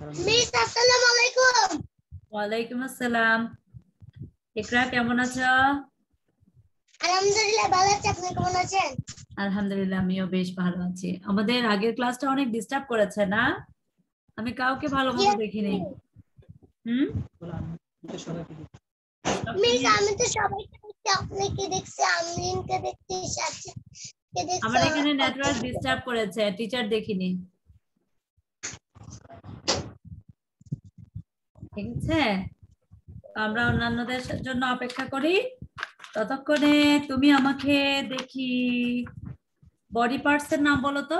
Miss আসসালামু আলাইকুম। ওয়ালাইকুম আসসালাম। ইকরা কেমন আছো? আলহামদুলিল্লাহ ভালো আছি। আপনি কেমন আছেন? আলহামদুলিল্লাহ আমিও বেশ ভালো আছি। আমাদের আগের ক্লাসটা অনেক ডিস্টার্ব করেছে না? আমি কাউকে ভালো মতো দেখিনি। হুম? মিস আমি তো সবাইকে দেখছি। আপনাকে দেখছি আমরিনকে দেখছি সাথে দেখছি। আমার এখানে নেটওয়ার্ক ডিস্টার্ব করেছে। টিচার দেখিনি। ঠিক আছে আমরা অন্যান্যদের জন্য অপেক্ষা করি। ততক্ষণে তুমি আমাকে দেখি বডি পার্টস এর নাম বলো তো।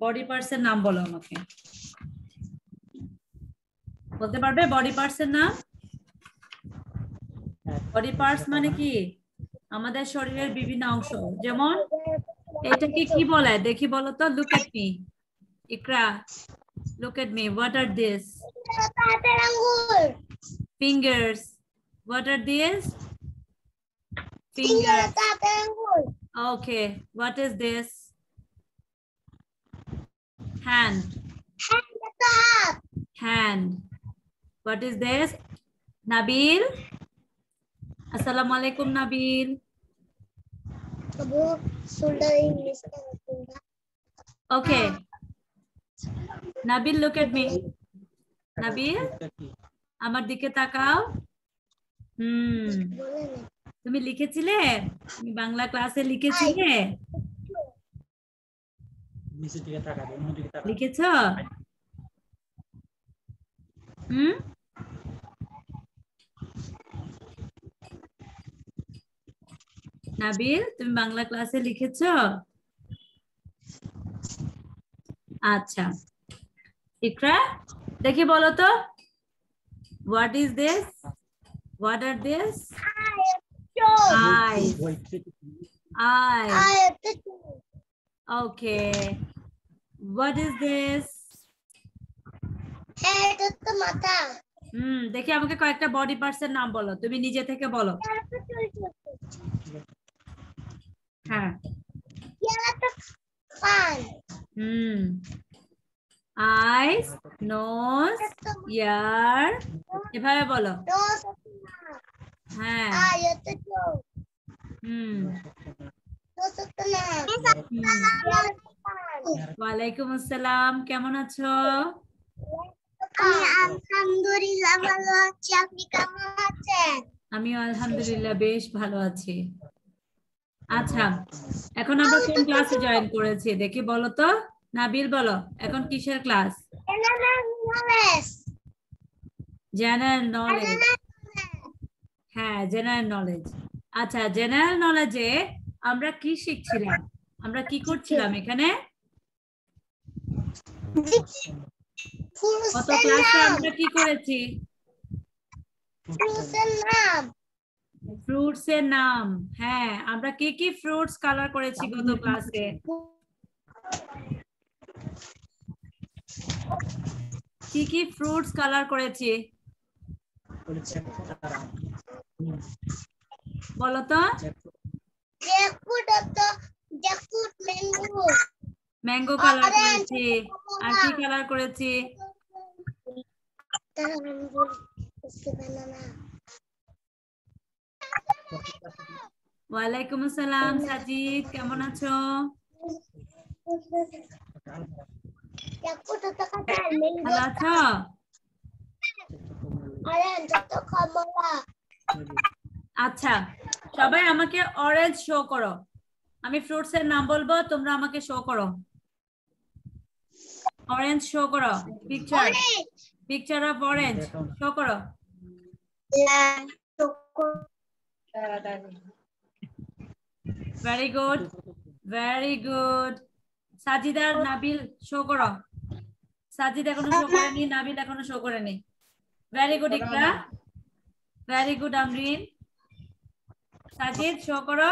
বডি পার্টস এর নাম বলো আমাকে। বলতে পারবে বডি পার্টস এর নাম? বডি পার্টস মানে কি? আমাদের শরীরের বিভিন্ন অংশ। যেমন এটাকে কি বলে? দেখি বলো তো look at me Iqra Look at me. What are these? Fingers. What are these? Fingers. Okay. What is this? Hand. Hand. What is this? Nabil. Assalamualaikum, Nabil. Okay. Nabil look at me. Nabil আমার দিকে তাকাও। হুম। তুমি লিখেছিলে? তুমি বাংলা ক্লাসে লিখেছিলে? লিখেছ? হুম? নাবিল তুমি বাংলা ক্লাসে লিখেছ? আচ্ছা। ইকরা, দেখি বলো তো what is this what are this I I. What is this? মাথা হুম, দেখি আমাকে কয়েকটা বডি পার্টস এর নাম বলো। তুমি নিজে থেকে বলো। হ্যাঁ। হুম আইস নোজ ইয়ার এভাবে বলো। হ্যাঁ। হুম তো কান ওয়ালাইকুম কেমন আছো? আমি আলহামদুলিল্লাহ বেশ ভালো আছি। আচ্ছা এখন আমরা কোন ক্লাসে জয়েন করেছি? দেখি বলো তো। নাবিল বলো এখন কিসের ক্লাস? জেনারেল নলেজ হ্যাঁ জেনারেল নলেজ আচ্ছা জেনারেল নলেজে আমরা কি শিখছিলাম? আমরা কি করছিলাম এখানে? গত ক্লাসে আমরা কি করেছি? ফ্রুটস এর নাম হ্যাঁ আমরা কি কি ফ্রুটস কালার করেছি গত ক্লাসে? কি কি ফ্রুটস কালার করেছি? বলো তো ম্যাঙ্গো কালার করেছি। আর কি কালার করেছি? ওয়ালাইকুম আসসালাম সাজিদ কেমন আছো? আচ্ছা সবাই আমাকে অরেঞ্জ শো করো। আমি ফ্রুটস এর নাম বলব তোমরা আমাকে শো করো। অরেঞ্জ শো করো picture picture of orange show করো। ভেরি গুড ভেরি গুড সাজিদার নাবিল শো করো। সাজিদ এখনও শো করেনি নাবিল এখনও শো করেনি। Very good Iqra. Very good Amrin. Sajid show করো।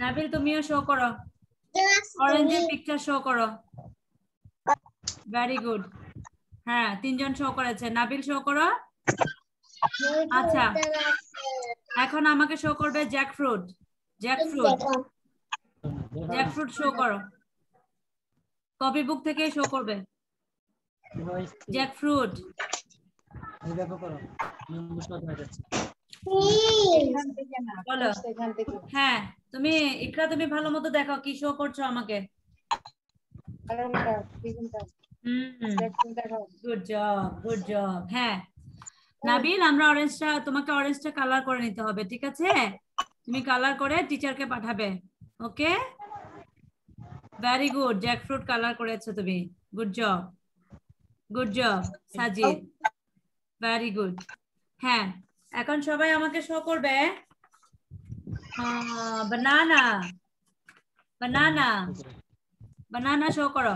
নাবিল তুমিও শো করো। অরেঞ্জের পিকচার শো করো। ভেরি গুড হ্যাঁ তিনজন শো করেছে। নাবিল শো করো। আচ্ছা। এখন আমাকে শো করবে জ্যাকফ্রুট জ্যাকফ্রুট জ্যাকফ্রুট শো করো। কপি বুক থেকে শো করবে। জ্যাক ফ্রুট এই দেখো করো মেমো শট হয়ে যাচ্ছে। হ্যাঁ তুমি ইকরা তুমি ভালো মতো দেখো কি শো করছ আমাকে? গুড জব গুড জব হ্যাঁ। নাবিল আমরা অরেঞ্জটা তোমাকে অরেঞ্জটা কালার করে নিতে হবে ঠিক আছে? তুমি কালার করে টিচারকে পাঠাবে okay very good jackfruit colour করেছ তুমি। Good job good job Sajid very good হ্যাঁ এখন সবাই আমাকে শো করবে? বানানা বানানা বানানা শো করো।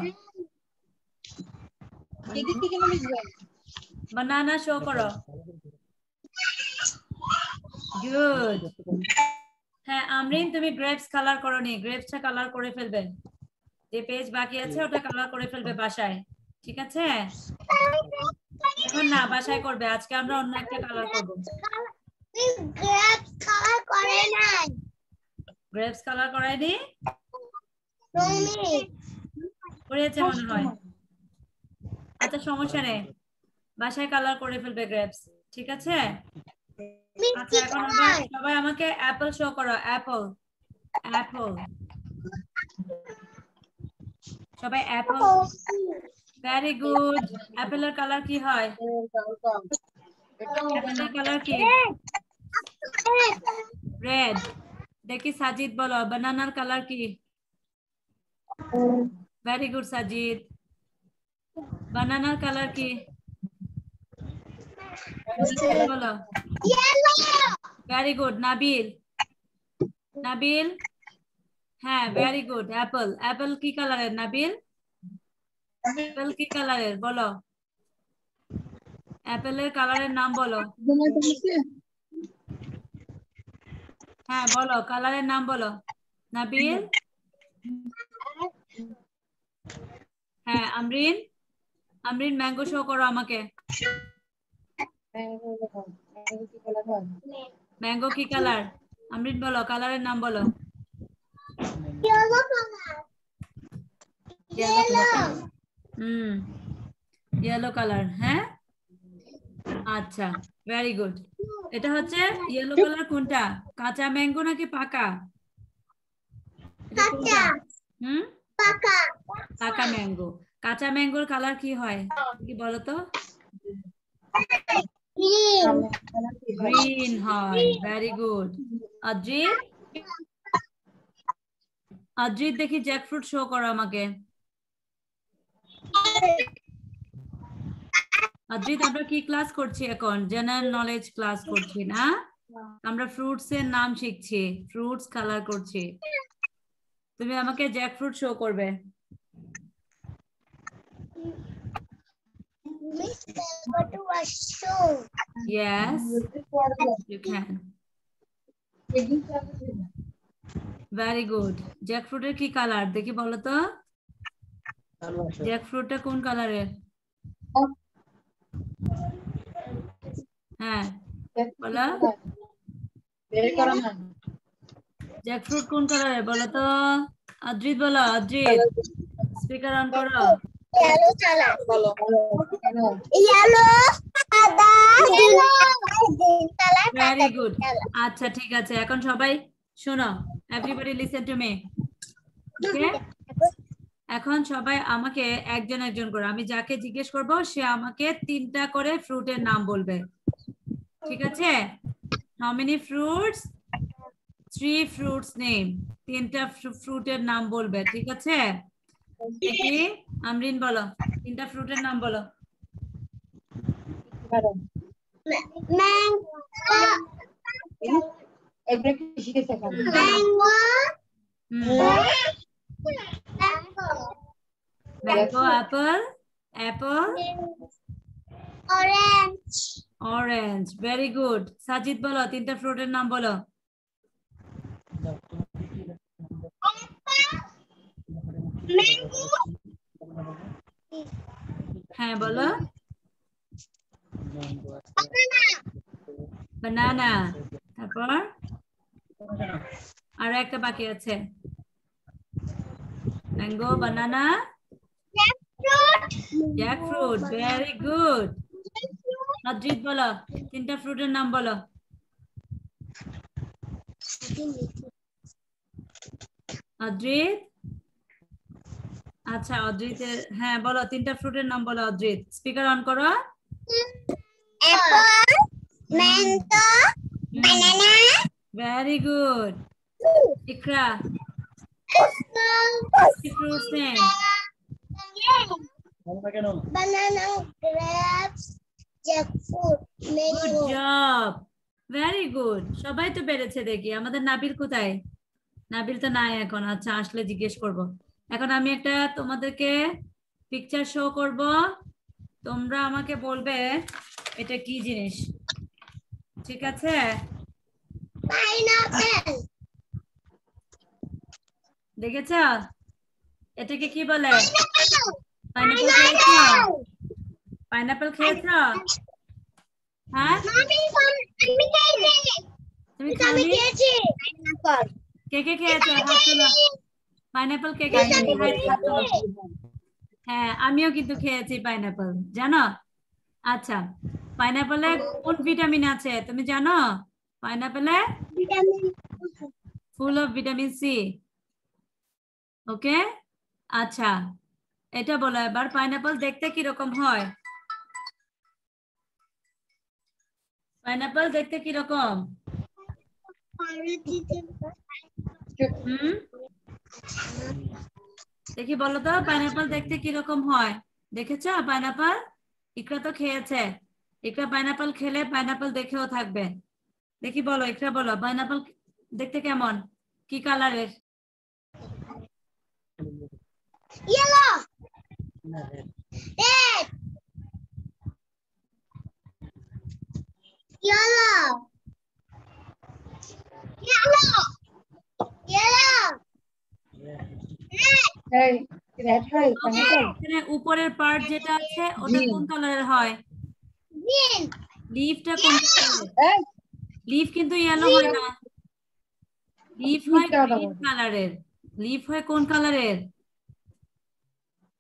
বানানা শো করো। গুড হ্যাঁ আমরিন, তুমি গ্রেপস কালার করো নি গ্রেপসটা কালার করে ফেলবে। যে পেজ বাকি আছে ওটা কালার করে ফেলবে বাসায় ঠিক আছে? এখন না বাসায় করবে আজকে আমরা অন্য একটা কালার করব। গ্রেপস খাওয়া করে নাই গ্রেপস কালার করিয়েছে মনে হয়। আচ্ছা সমস্যা নেই। বাসায় কালার করে ফেলবে গ্রেপস ঠিক আছে? আচ্ছা এখন সবাই আমাকে অ্যাপল শো করো অ্যাপল অ্যাপল সবাই অ্যাপল ভেরি গুড অ্যাপেলের কালার কি হয় অ্যাপেলের কালার কি রেড দেখি সাজিদ বলো বানানার কালার কি ভেরি গুড সাজিদ বানানার কালার কি বলো yellow very good Nabil Nabil হ্যাঁ ভেরি গুড অ্যাপল অ্যাপল কি কালারের নাবিল? অ্যাপেল কি কালারের বলো। অ্যাপেলের কালারের নাম বলো। হ্যাঁ বলো। কালারের নাম বলো। নাবিল? হ্যাঁ আমরিন? আমরিন ম্যাঙ্গো শো করো আমাকে। ম্যাঙ্গো কি কালার আমরিন বলো। কালারের নাম বলো। Yellow colour yellow hmm yellow colour হ্যাঁ? আচ্ছা ভেরি গুড এটা হচ্ছে ইয়েলো কালার কোনটা? কাঁচা ম্যাঙ্গো নাকি পাকা? কাঁচা। হুম? পাকা। পাকা ম্যাঙ্গো কাঁচা ম্যাঙ্গোর কালার কি হয়? কি বলো তো গ্রিন হয় ভেরি গুড অদ্রিত অদ্রিত দেখি জ্যাকফ্রুট শো করো আমাকে। অদ্রিত আমরা কি ক্লাস করছি এখন? জেনারেল নলেজ ক্লাস করছি না? আমরা ফ্রুটস এর নাম শিখছি। ফ্রুটস কালার করছি। তুমি আমাকে জ্যাকফ্রুট শো করবে। Miss what was very good জ্যাকফ্রুটের কি কালার দেখি বলো তো। জ্যাকফ্রুটটা কোন কালারের হ্যাঁ বলো। জ্যাকফ্রুট কোন কালারের বলো তো। অদ্রিত বলো, অদ্রিত। স্পিকার অন করো। ভেরি গুড আচ্ছা ঠিক আছে। এখন সবাই শোনো। Everybody listen to me okay এখন সবাই আমাকে একজন একজন করে আমি যাকে জিজ্ঞেস করব সে আমাকে তিনটা করে ফ্রুটের নাম বলবে। ঠিক আছে? How many fruits three fruits name তিনটা ফ্রুটের নাম বলবে ঠিক আছে? দেখি আমরিন বলো তিনটা ফ্রুটের নাম বলো। Mango mango mango mango apple apple orange orange very good Sajid বলো তিনটা ফ্রুটের নাম বলো। mango হ্যাঁ বলো। Banana. বানানা তারপর? আর একটা বাকি আছে। Mango banana jackfruit very good Adrit বলো তিনটা ফ্রুটের নাম বলো। অদ্রিত আচ্ছা অদ্রিতের হ্যাঁ বলো তিনটা ফ্রুটের নাম বলো অদ্রিত স্পিকার অন করো। Apple, mango, banana, নেম বলো না কেন banana, grapes, jackfruit, good mango. Job very good সবাই তো পেরেছে দেখি। আমাদের নাবিল কোথায়? নাবিল তো নাই এখন। আচ্ছা আসলে জিজ্ঞেস করব। এখন আমি একটা তোমাদেরকে পিকচার শো করব। তোমরা আমাকে বলবে এটা কি জিনিস। ঠিক আছে? দেখেছ? এটাকে কি বলে? পাইনাপল খেয়েছ? হ্যাঁ? তুমি খাওনি? কে কে খেয়েছো? হাত তোলো। পাইনাপল কে কে খেয়েছো। হাত তোলো। হ্যাঁ আমিও কিন্তু খেয়েছি পাইনাপল জানো? আচ্ছা পাইনাপলে কোন ভিটামিন আছে? তুমি জানো? পাইনাপলে? Vitamin. Full of vitamin C. Okay? আচ্ছা এটা বলো এবার পাইনাপল দেখতে কীরকম হয়? পাইনাপল দেখতে কীরকম? হুম? দেখি বলো তো পাইনাপল দেখতে কীরকম হয়? দেখেছ? পাইনাপল? ইকরা তো খেয়েছে। ইকরা পাইনাপল খেলে পাইনাপল দেখেও থাকবে। দেখি বলো ইকরা বলো পাইনাপল দেখতে কেমন কি কালারের. Yellow. Yellow. Red। Red. এখানে উপরের পার্ট যেটা আছে ওটা কোন কালারের হয়. লিফটা কোন কালারের লিফ কিন্তু ইয়েলো হয় না। লিফ হয় গ্রিন কালারের লিফ হয়। কোন কালারের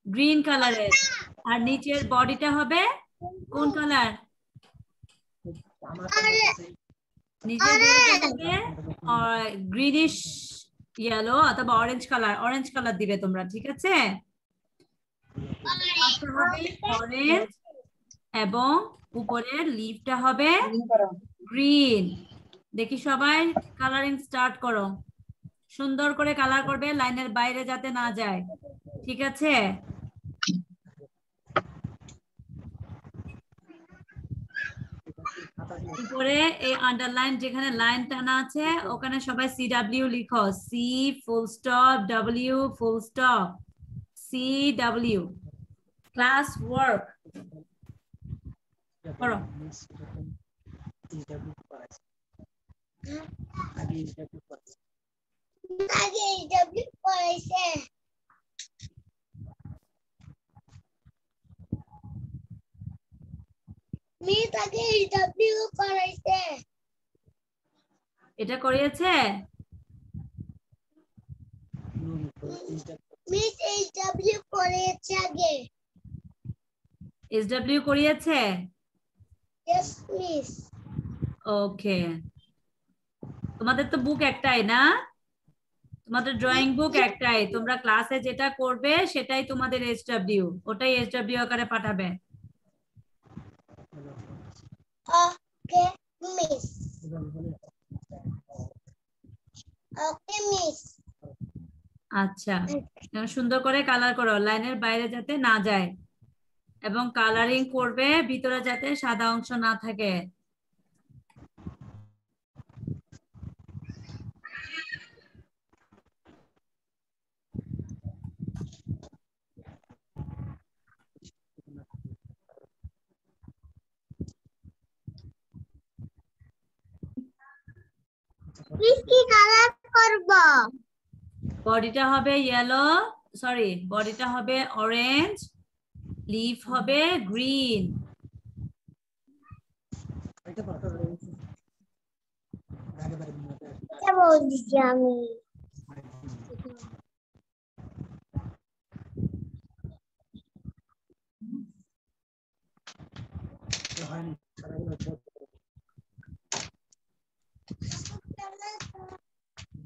গ্রিন কালারের আর নিচের বডিটা হবে কোন কালার নিচের হবে গ্রিনিশ ইয়েলো অথবা অরেঞ্জ কালার অরেঞ্জ কালার দিবে তোমরা ঠিক আছে? অরেঞ্জ এবং উপরের লিফটা হবে গ্রিন দেখি সবাই কালারিং স্টার্ট করো। সুন্দর করে কালার করবে, লাইনের বাইরে যাতে না যায়। ঠিক আছে? উপরে এই আন্ডারলাইন যেখানে লাইন টানা আছে, ওখানে সবাই সি ডাব্লিউ লিখো। C full stop W full stop C W class work করো। ইন্টারভিউ করাইছে আগে ইন্টারভিউ করাইছে আগে ইন্টারভিউ করেছে মিস আগে ইন্টারভিউ করাইছে এটা করিয়েছে? মিস ইন্টারভিউ করেছে আগে করিয়েছে? ইয়েস মিস ওকে তোমাদের তো বুক একটাই না? তোমাদের ড্রয়িং বুক একটাই। তোমরা ক্লাসে যেটা করবে সেটাই তোমাদের এস ডাব্লিউ ওটাই এস ডাব্লিউ আকারে পাঠাবে। ওকে মিস ওকে মিস আচ্ছা। সুন্দর করে কালার করো। লাইনের বাইরে যাতে না যায়। এবং কালারিং করবে ভিতরে যাতে সাদা অংশ না থাকে। কি কালার করব। বডিটা হবে ইয়েলো সরি বডিটা হবে অরেঞ্জ লিফ হবে গ্রিন হয়নি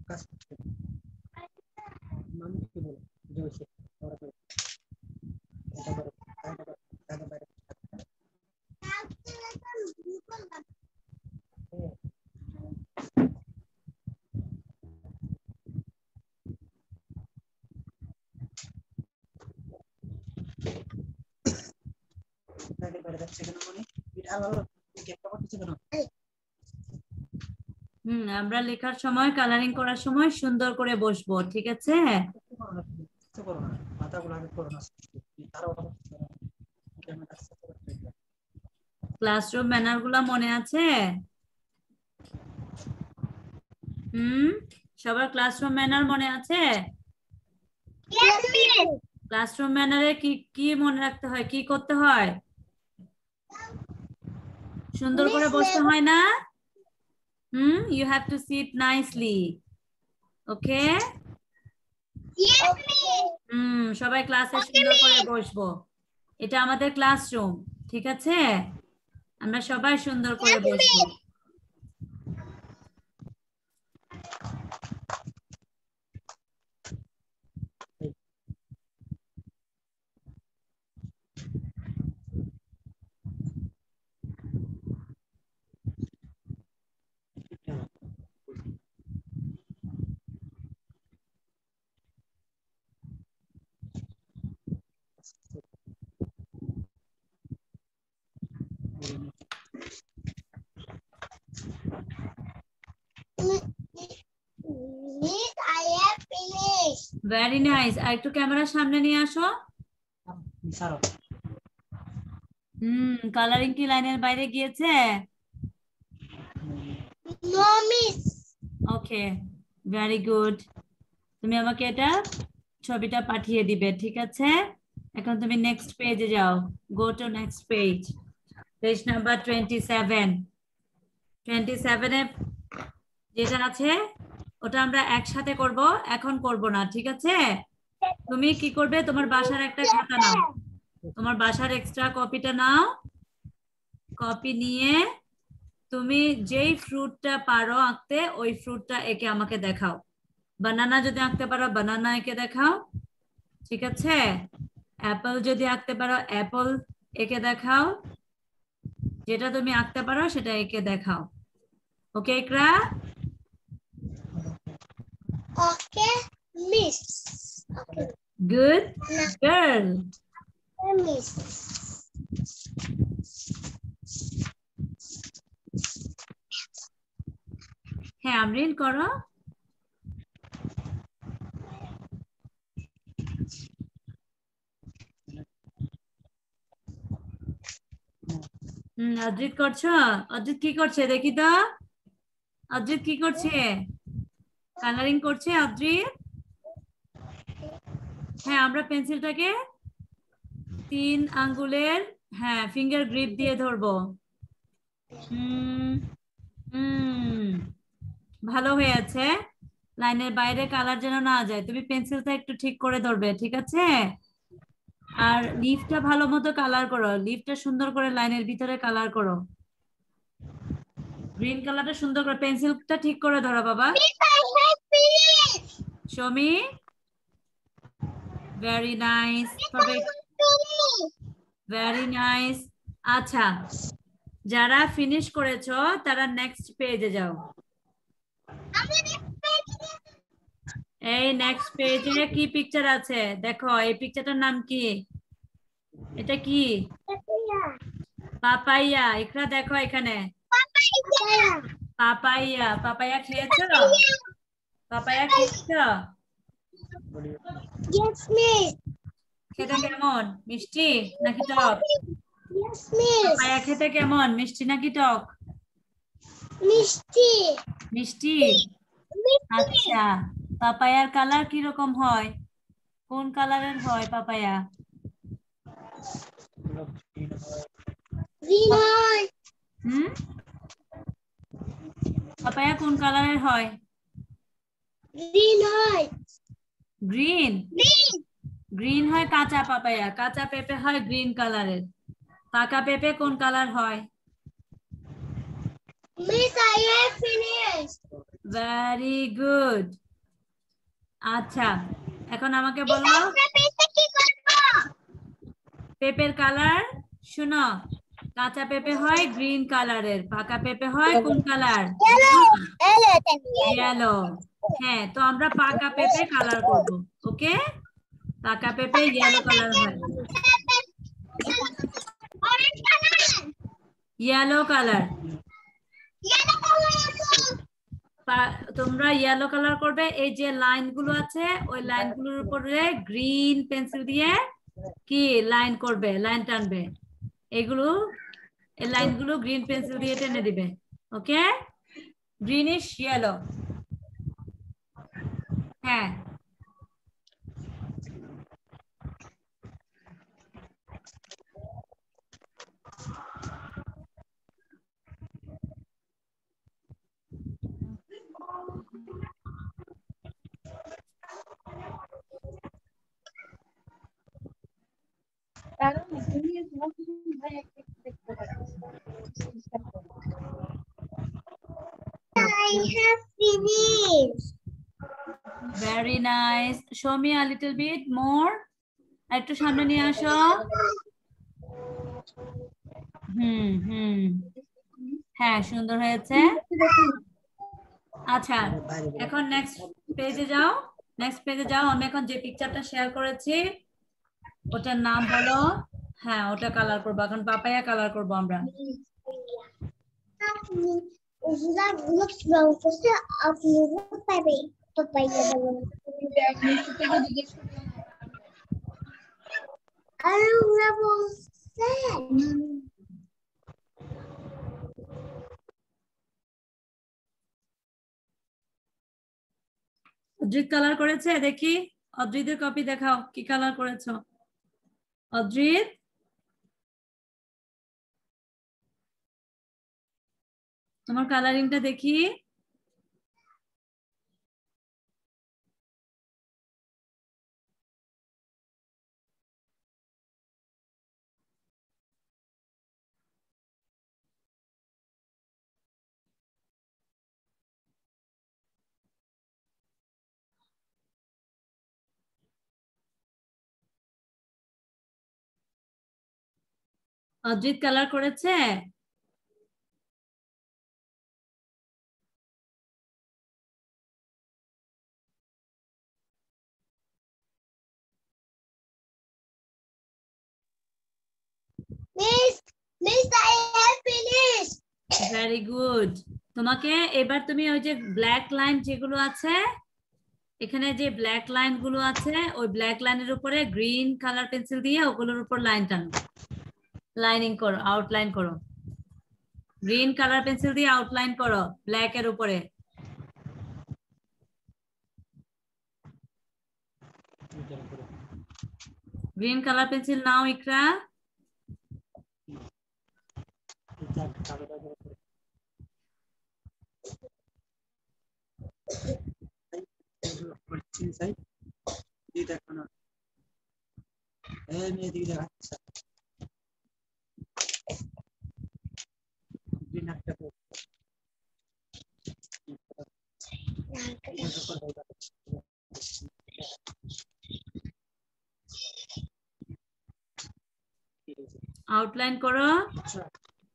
তারাগুলো হচ্ছে কাজ করতে মানুষ কি বলে যে হয়েছে ওরা করে এটা করো এটা করো এটা বাইরে বাইরে বাইরে যাচ্ছে কেন মানে এটা আলাদা গ্যাপটা করতেছে কেন হুম আমরা লেখার সময় কালারিং করার সময় সুন্দর করে বসবো, ঠিক আছে। ক্লাসরুম ম্যানারগুলা মনে আছে? হুম? সবার ক্লাসরুম ম্যানার মনে আছে? ক্লাসরুম ম্যানারে কি কি মনে রাখতে হয়? কি করতে হয়? সুন্দর করে বসতে হয় না? হুম you have to sit nicely okay hmm সবাই ক্লাসে সুন্দর করে বসবো। এটা আমাদের ক্লাসরুম ঠিক আছে? আমরা সবাই সুন্দর করে বসবো। Miss, I ভেরি নাইস আর একটু ক্যামেরার সামনে নিয়ে আসো। হুম কালারিং কি লাইনের বাইরে গিয়েছে? ওকে ভেরি গুড তুমি আমাকে এটা ছবিটা পাঠিয়ে দিবে ঠিক আছে? এখন তুমি নেক্সট পেজে যাও। Go to next page page number twenty seven twenty সেভেনে যেটা আছে, ওটা আমরা একসাথে করব, এখন করব না, ঠিক আছে? তুমি কি করবে? তোমার বাসার একটা খাতা নাও। তোমার বাসার এক্সট্রা কপিটা নাও। কপি নিয়ে তুমি যেই ফ্রুটটা পারো আঁকতে, ওই ফ্রুটটা একে আমাকে দেখাও। বানানা যদি আঁকতে পারো বানানা একে দেখাও। ঠিক আছে? অ্যাপল যদি আঁকতে পারো অ্যাপল একে দেখাও। যেটা তুমি আঁকতে পারো সেটা একে দেখাও। Okay Iqra Okay, miss. Okay, good girl miss. হ্যাঁ আমরিন করো। হুম অদ্রিত করছ? অদ্রিত কি করছে? দেখি তো। অদ্রিত কি করছে? কালারিং করছে অদ্রিত হ্যাঁ আমরা পেন্সিলটাকে তিন আঙ্গুলের হ্যাঁ ফিঙ্গার গ্রিপ দিয়ে ধরবো। ভালো হয়ে আছে। লাইনের বাইরে কালার যেন না যায়। তুমি পেন্সিলটা একটু ঠিক করে ধরবে, ঠিক আছে? আর লিফটা ভালো মতো কালার করো। লিফটা সুন্দর করে লাইনের ভিতরে কালার করো। গ্রিন কালারটা সুন্দর করে পেন্সিলটা ঠিক করে ধরো বাবা. Shomi very nice very nice আচ্ছা যারা ফিনিশ করেছ, তারা নেক্সট পেজে যাও। এই নেক্সট পেজে কি পিকচার আছে? দেখো এই পিকচারটার নাম কি? এটা কি? পাপাইয়া। ইকরা দেখো এখানে। পাপাইয়া। পাপাইয়া খেয়েছো পাপাইয়া খেয়েছো খেতে কেমন? মিষ্টি নাকি টক? পাপাইয়া খেতে কেমন? মিষ্টি নাকি টক? Misty. মিষ্টি। আচ্ছা। পাপায়ার কালার কি রকম হয়? কোন কালারের হয় পাপায়া. হুম? পাপায়া কোন কালারের হয়? Green heart. গ্রিন. গ্রিন। হয় কাঁচা পাপায়া। কাঁচা পেঁপে হয় গ্রিন কালারের। পাকা পেঁপে কোন কালার হয়? Miss, I have finished. Very good আচ্ছা এখন আমাকে বলো? পেঁপের কালার, শুনো, কাঁচা পেঁপে হয় গ্রিন কালারের, পাকা পেঁপে হয় কোন কালার. ইয়েলো হ্যাঁ তো আমরা পাকা পেঁপে কালার করব, ওকে পাকা পেঁপে ইয়েলো কালার হয়. Yellow colour. তোমরা ইয়েলো কালার করবে, এই যে লাইনগুলো আছে, ওই লাইনগুলোর উপরে গ্রিন পেন্সিল দিয়ে কি লাইন করবে লাইন টানবে, এগুলো, এই লাইনগুলো গ্রিন পেন্সিল দিয়ে টেনে দিবে ওকে গ্রিনিশ ইয়েলো হ্যাঁ। I have finished. Very nice show me a little bit more একটু সামনে নিয়ে আসো। হুম হুম। হ্যাঁ সুন্দর হয়েছে। আচ্ছা এখন নেক্সট পেজে যাও। নেক্সট পেজে যাও। আমি এখন যে পিকচারটা শেয়ার করেছি ওটার নাম বলো হ্যাঁ ওটা কালার করব। এখন পাপায়া কালার করব আমরা. অদ্রিত কালার করেছে? দেখি। অদ্রিতের কপি দেখাও। কি কালার করেছ? অদ্রিত? তোমার কালারিংটা দেখি। অদ্রিত কালার করেছে? Finished. ভেরি গুড তোমাকে এবার তুমি ওই যে ব্ল্যাক লাইন যেগুলো আছে এখানে যে ব্ল্যাক লাইনগুলো আছে ওই ব্ল্যাক লাইনের উপরে গ্রিন কালার পেন্সিল দিয়ে ওগুলোর উপর লাইন টানো। লাইনিং করো আউটলাইন করো গ্রিন কালার পেন্সিল দিয়ে আউটলাইন করো ব্ল্যাক এর উপরে গ্রিন কালার পেন্সিল নাও ইকরা দেখো না এই মেয়ে দিকে দেখ আচ্ছা গ্রিন একটা তো আউটলাইন করো।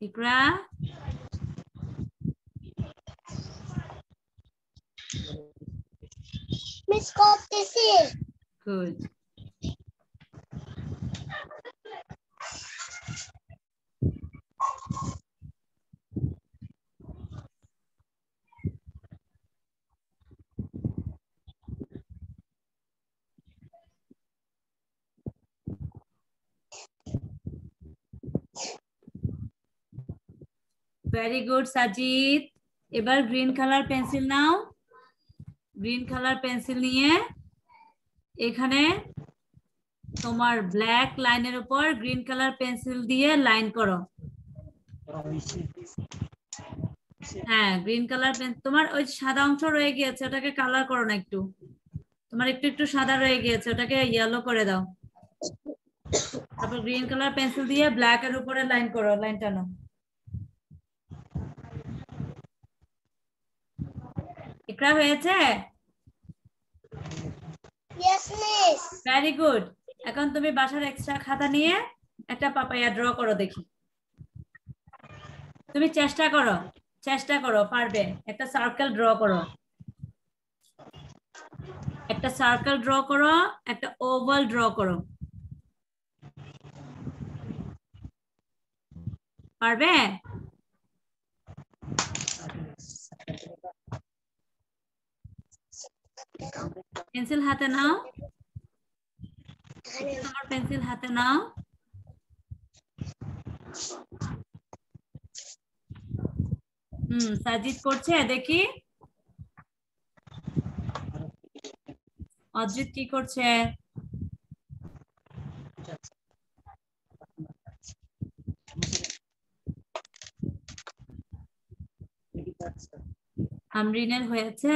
ইকরা। Miss, করতেছি গুড ভেরি গুড সাজিদ এবার গ্রিন কালার পেন্সিল নাও। গ্রিন কালার পেন্সিল নিয়ে এখানে তোমার ব্ল্যাক লাইনের উপর গ্রিন কালার পেন্সিল দিয়ে লাইন করো। হ্যাঁ গ্রিন কালার তোমার ওই সাদা অংশ রয়ে গিয়েছে, ওটাকে কালার করো না একটু। তোমার একটু একটু সাদা রয়ে গিয়েছে, ওটাকে ইয়েলো করে দাও। তারপর গ্রিন কালার পেন্সিল দিয়ে ব্ল্যাক এর উপরে লাইন করো লাইন টানো। ইকরা হয়েছে. ভেরি গুড এখন তুমি বাসার এক্সট্রা খাতা নিয়ে একটা পাপায়া ড্র করো দেখি। তুমি চেষ্টা করো চেষ্টা করো পারবে। একটা সার্কেল ড্র করো। একটা সার্কেল ড্র করো একটা ওভাল ড্র করো। পারবে? পেন্সিল হাতে নাও। তোমার পেন্সিল হাতে নাও। হুম সাজিদ করছে, দেখি। অজিত কি করছে? আমরিনের হয়েছে?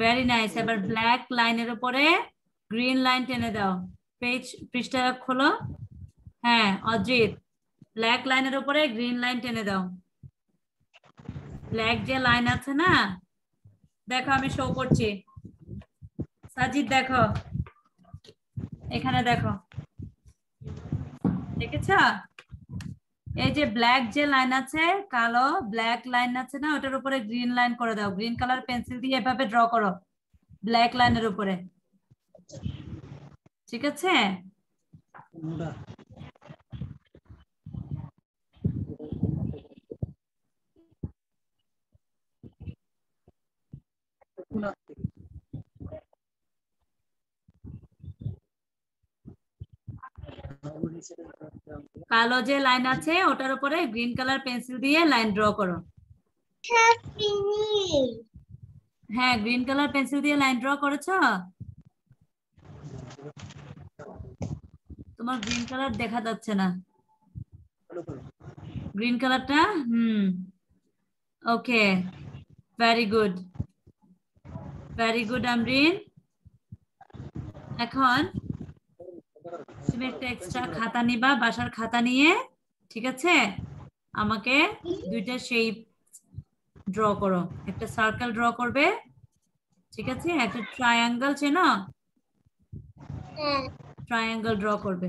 ভেরি নাইস এবার ব্ল্যাক লাইনের উপরে গ্রিন লাইন টেনে দাও। পেজ পৃষ্ঠা খোলো। হ্যাঁ অজিত ব্ল্যাক লাইনের উপরে গ্রিন লাইন টেনে দাও। ব্ল্যাক যে লাইন আছে না দেখো আমি শো করছি। সাজিদ দেখো। এখানে দেখো। দেখেছ? এই যে ব্ল্যাক যে লাইন আছে, কালো ব্ল্যাক লাইন আছে না, ওটার উপরে গ্রিন লাইন করে দাও। গ্রিন কালার পেন্সিল দিয়ে এভাবে ড্র করো ব্ল্যাক লাইনের উপরে। ঠিক আছে? মুড়া কোনা থেকে কালো যে লাইন আছে, ওটার উপরে গ্রিন কালার পেন্সিল দিয়ে লাইন ড্র করো। হ্যাঁ গ্রিন কালার পেন্সিল দিয়ে লাইন ড্র করেছ? তোমার গ্রিন কালার দেখা যাচ্ছে না। গ্রিন কালারটা হুম okay very good very good Amrin এখন তুমি একটা এক্সট্রা খাতা নিবা বাসার খাতা নিয়ে ঠিক আছে? আমাকে দুইটা শেপ ড্র করো। একটা সার্কেল ড্র করবে ঠিক আছে? একটা ট্রায়াঙ্গেল চেনো? ট্রায়াঙ্গেল ড্র করবে।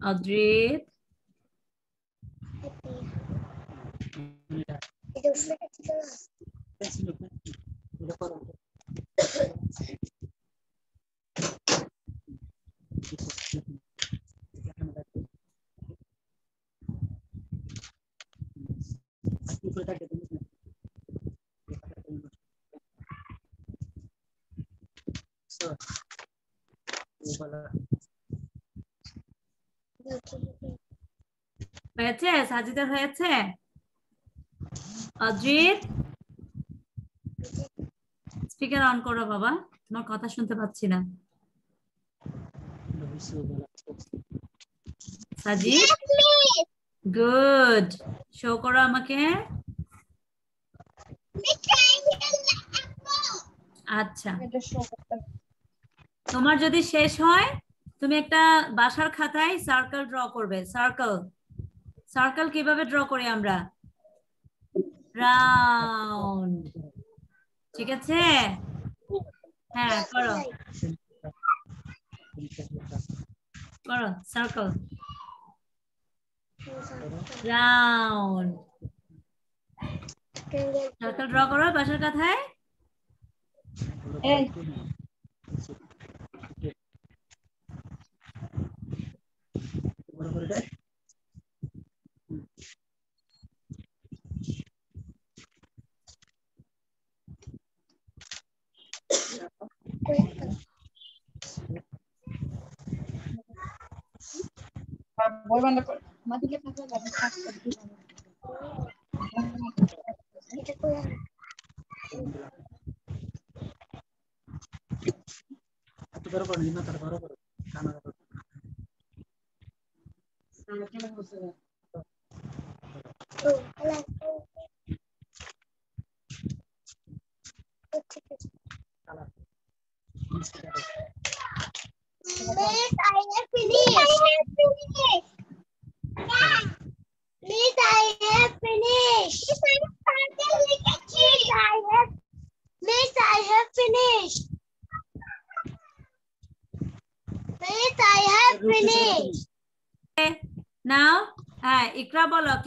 অদ্রিত হয়েছে? সাজিদার হয়েছে? অজিত? স্পিকার অন করো বাবা, তোমার কথা শুনতে পাচ্ছি না। সাজিদ? গুড শো করো আমাকে। আচ্ছা। তোমার যদি শেষ হয়, তুমি একটা বাসার খাতায় সার্কেল ড্র করবে সার্কেল সার্কেল কীভাবে ড্র করি আমরা? রাউন্ড। ঠিক আছে? হ্যাঁ করো। করো, সার্কেল। রাউন্ড। সার্কেল ড্র করো, বাসার কথায়। বই বন্ধ কর মাটিকে থাকলে যাবে কাজ করতে এটা করে এত বড় করে নিমা তার বড় করে কানা বড় তো খেলা ঠিক আছে কালা Miss, I have finished. Miss, I have finished. Miss, I have Miss, I have Miss, I have finished. Miss, I have finished. নাও হ্যাঁ ইকরা বলো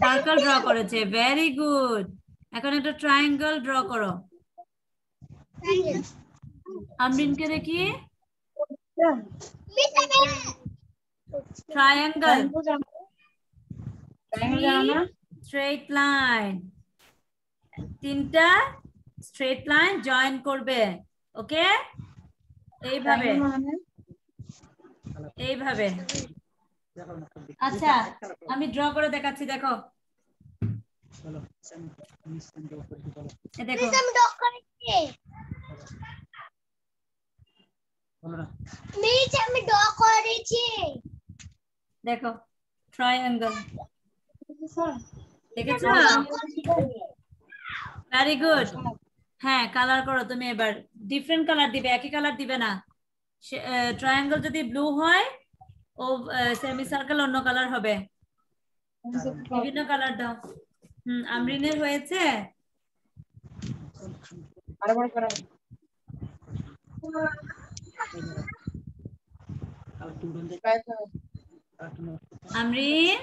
সার্কেল ড্র করেছে ভেরি গুড এখন একটা ট্রায়াঙ্গেল ড্র করো। আমরিনকে দেখি। ট্রায়াঙ্গেল স্ট্রেট লাইন তিনটা straight line join করবে। ওকে এইভাবে। এইভাবে দেখো না সব আচ্ছা আমি ড্র করে দেখাচ্ছি দেখো। দেখো। আমি ডক করেছি দেখো ট্রায়াঙ্গেল দেখেছ? ভেরি গুড হ্যাঁ কালার করো তুমি এবার। ডিফারেন্ট কালার দিবে একই কালার দিবে না। ট্রায়াঙ্গেল যদি ব্লু হয় ও সেমি সার্কেল অন্য কালার হবে। বিভিন্ন কালার দাও। হুম, আমরিনের হয়েছে? আমরিন? বড় করা আর একটু উড়ন দেয় বাইরে করো। আর একটু নষ্ট Amrin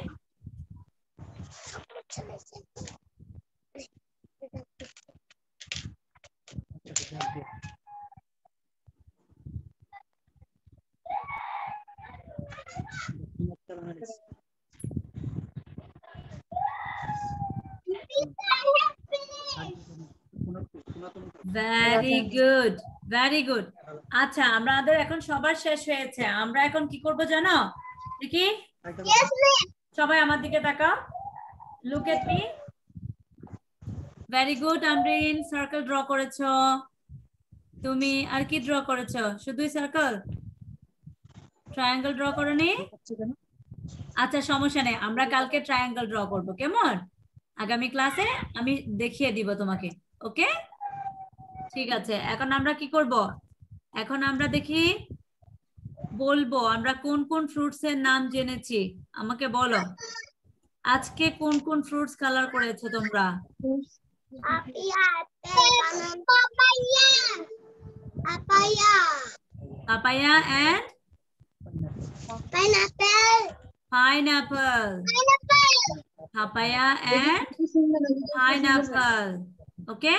very good very good আচ্ছা আমাদের এখন সবার শেষ হয়েছে। আমরা এখন কি করব জানো? দেখি। সবাই আমার দিকে তাকাও। Look at me very good Amrin circle draw করেছ। তুমি আর কি ড্র করেছ? শুধুই সার্কেল ট্রায়াঙ্গেল ড্র করনি আচ্ছা সমস্যা নেই। আমরা কালকে ট্রায়াঙ্গেল ড্র করব কেমন? আগামী ক্লাসে আমি দেখিয়ে দিব তোমাকে ওকে? ঠিক আছে এখন আমরা কি করব? এখন আমরা দেখি বলব আমরা কোন কোন ফ্রুটস এর নাম জেনেছি? আমাকে বলো। আজকে কোন কোন ফ্রুটস কালার করেছ তোমরা? Papaya and pineapple, pineapple pineapple, papaya and pineapple okay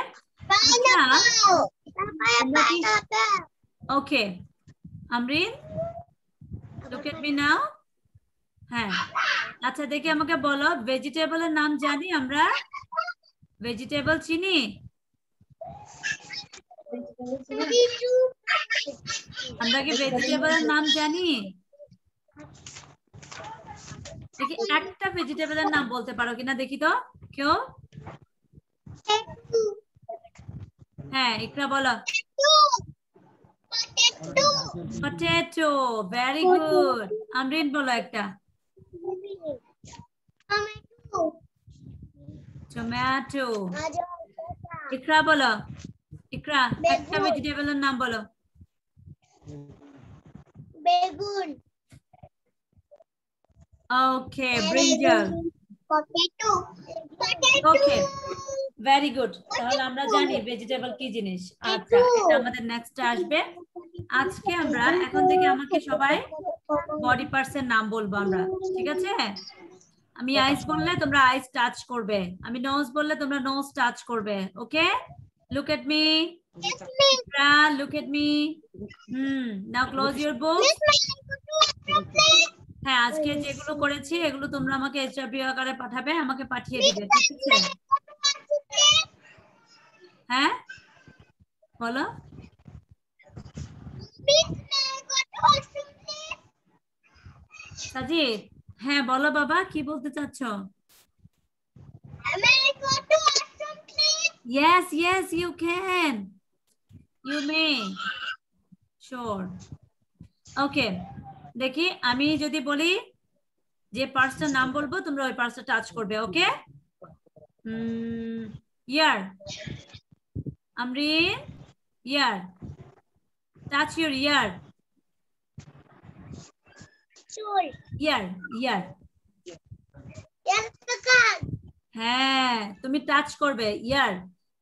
pineapple, papaya, pineapple. Okay Amrin look at me now হ্যাঁ আচ্ছা দেখি আমাকে বলো ভেজিটেবলের নাম জানি আমরা ভেজিটেবল চিনি আমরা কি ভেজিটেবলের নাম জানি দেখি একটা ভেজিটেবলের নাম বলতে পারো কিনা দেখি তো। কেউ? হ্যাঁ ইকরা বলো। পটেটো ভেরি গুড আমরিন বলো একটা। টমেটো ইকরা বলো। ইকরা একটা। ভেজিটেবলের নাম বলো। বেগুন okay brinjal potato okay very good তাহলে আমরা জানি ভেজিটেবল কি জিনিস। আচ্ছা এটা আমাদের নেক্সট আসবে। আজকে আমরা এখন থেকে আমাকে সবাই বডি পার্টস এর নাম বলব আমরা ঠিক আছে? আমি আইস বললে তোমরা আইস টাচ করবে। আমি নোজ বললে তোমরা নোজ টাচ করবে okay look at me look at me hmm now close your book হ্যাঁ আজকে যেগুলো করেছি এগুলো তোমরা আমাকে এইচআরপি আকারে পাঠাবে আমাকে পাঠিয়ে দিবে ঠিক আছে হ্যাঁ বলো সাজিদ হ্যাঁ বলো বাবা কি বলতে চাচ্ছ Yes, yes, you can. You may. Sure. Okay. দেখি আমি যদি বলি যে পার্সটার নাম বলব তোমরা ওই পার্সটা টাচ করবে okay year Amrin year touch your ear ear ear হ্যাঁ তুমি টাচ করবে ইয়ার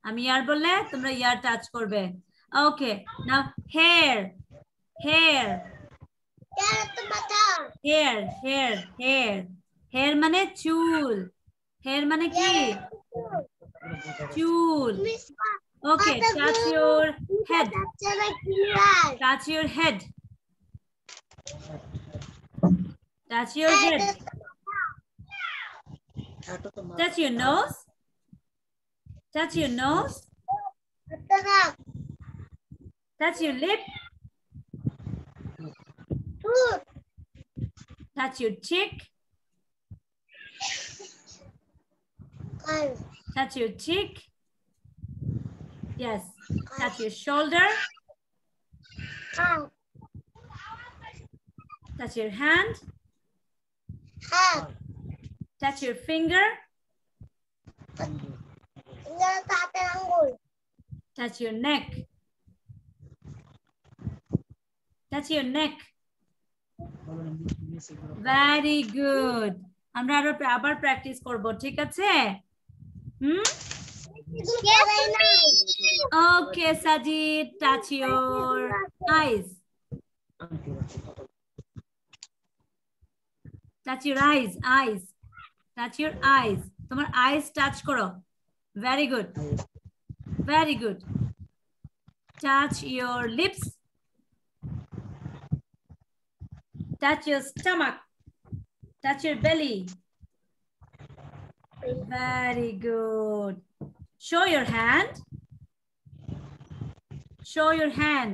আমি ইয়ার বললে তোমরা ইয়ার টাচ করবে। Okay now hair hair hair hair hair hair মানে চুল হেয়ার মানে কি চুল miss okay touch your head বাচ্চারা clear touch your head touch your head এটা তো মা- touch your nose touch your nose That's your cheek. That's your cheek. Yes. That's your shoulder. That's your hand. Hand. That's your finger. That's your neck. That's your neck. very good আমরা আরও আবার practice করব, ঠিক আছে? হুম? Okay Saji touch touch your eyes eyes touch তোমার eyes touch করো। Very good very good touch your lips touch your stomach touch your belly very good show your hand show your hand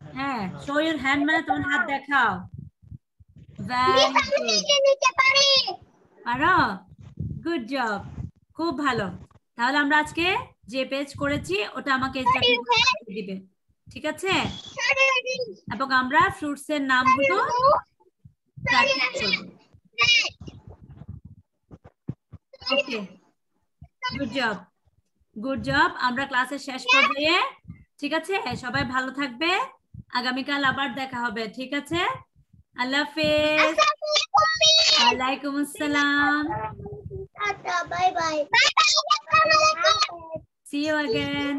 হ্যাঁ show your hand মানে তোমার হাত দেখাও good পারি good job খুব ভালো তাহলে আমরা আজকে যে পেজ করেছি ওটা আমাকে দিবে ঠিক আছে? এবং আমরা ফ্রুটস এর নামগুলো okay good job good job আমরা ক্লাসের শেষ পর্যায়ে ঠিক আছে? সবাই ভালো থাকবে। আগামীকাল আবার দেখা হবে ঠিক আছে? আল্লাহ হাফেজ। ওয়ালাইকুম আসসালাম। Bye bye see you again.